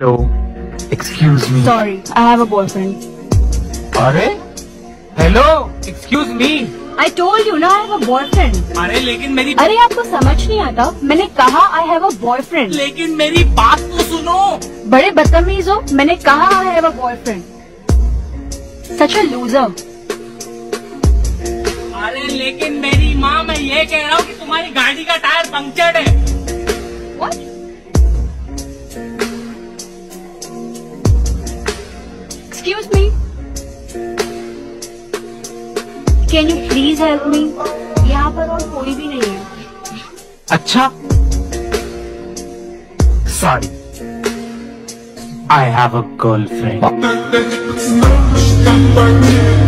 Hello excuse me Sorry, I have a boyfriend. अरे hello excuse me I told you ना I have a boyfriend. अरे लेकिन मेरी अरे आपको समझ नहीं आता मैंने कहा I have a boyfriend. लेकिन मेरी बात तो सुनो बड़े बदतमीज हो मैंने कहा I have a boyfriend. Such a loser. अरे लेकिन मेरी माँ मैं ये कह रहा हूँ कि तुम्हारी गाड़ी का टायर पंक्चर्ड है Excuse me. Can you please help me? यहाँ पर और कोई भी नहीं है अच्छा sorry I have a girlfriend Stand by me, so I have a you